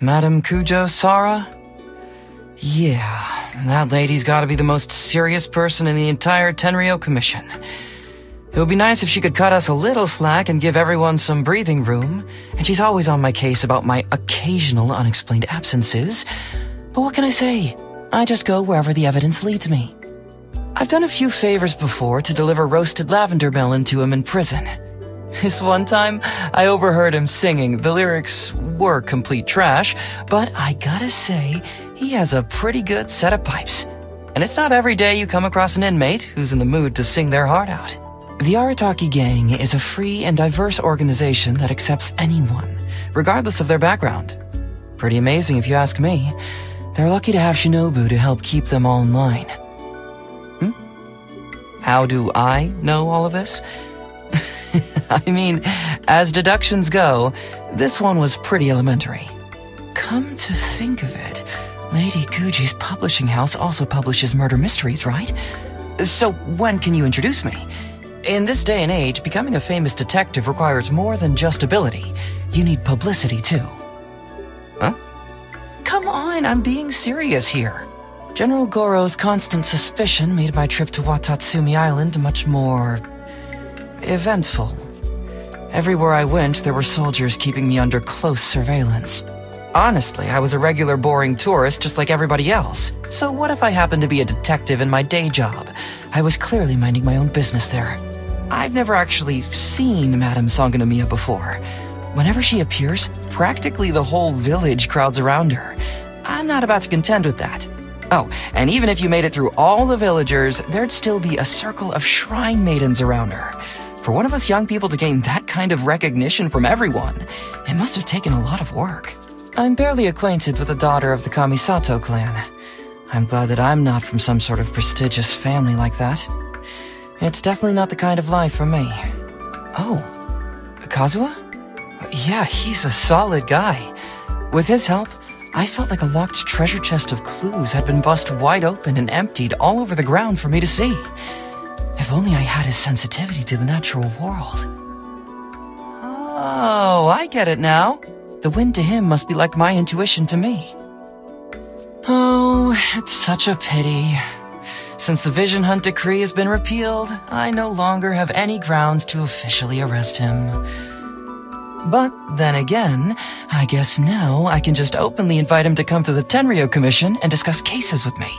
Madame Kujou Sara? Yeah, that lady's gotta be the most serious person in the entire Tenryou Commission. It would be nice if she could cut us a little slack and give everyone some breathing room, and she's always on my case about my occasional unexplained absences. But what can I say? I just go wherever the evidence leads me. I've done a few favors before to deliver roasted lavender melon to him in prison. This one time, I overheard him singing. The lyrics were complete trash, but I gotta say, he has a pretty good set of pipes. And it's not every day you come across an inmate who's in the mood to sing their heart out. The Arataki Gang is a free and diverse organization that accepts anyone, regardless of their background. Pretty amazing if you ask me. They're lucky to have Shinobu to help keep them all in line. Hmm? How do I know all of this? I mean, as deductions go, this one was pretty elementary. Come to think of it, Lady Guuji's publishing house also publishes murder mysteries, right? So when can you introduce me? In this day and age, becoming a famous detective requires more than just ability. You need publicity too. Huh? Come on, I'm being serious here. General Gorou's constant suspicion made my trip to Watatsumi Island much more... eventful. Everywhere I went, there were soldiers keeping me under close surveillance. Honestly, I was a regular boring tourist just like everybody else. So what if I happened to be a detective in my day job? I was clearly minding my own business there. I've never actually seen Madame Sangonomiya before. Whenever she appears, practically the whole village crowds around her. I'm not about to contend with that. Oh, and even if you made it through all the villagers, there'd still be a circle of shrine maidens around her. For one of us young people to gain that kind of recognition from everyone, it must have taken a lot of work. I'm barely acquainted with the daughter of the Kamisato clan. I'm glad that I'm not from some sort of prestigious family like that. It's definitely not the kind of life for me. Oh, Kazuha? Yeah, he's a solid guy. With his help, I felt like a locked treasure chest of clues had been bust wide open and emptied all over the ground for me to see. If only I had his sensitivity to the natural world. Oh, I get it now. The wind to him must be like my intuition to me. Oh, it's such a pity. Since the Vision Hunt decree has been repealed, I no longer have any grounds to officially arrest him. But then again, I guess now I can just openly invite him to come to the Tenryou Commission and discuss cases with me.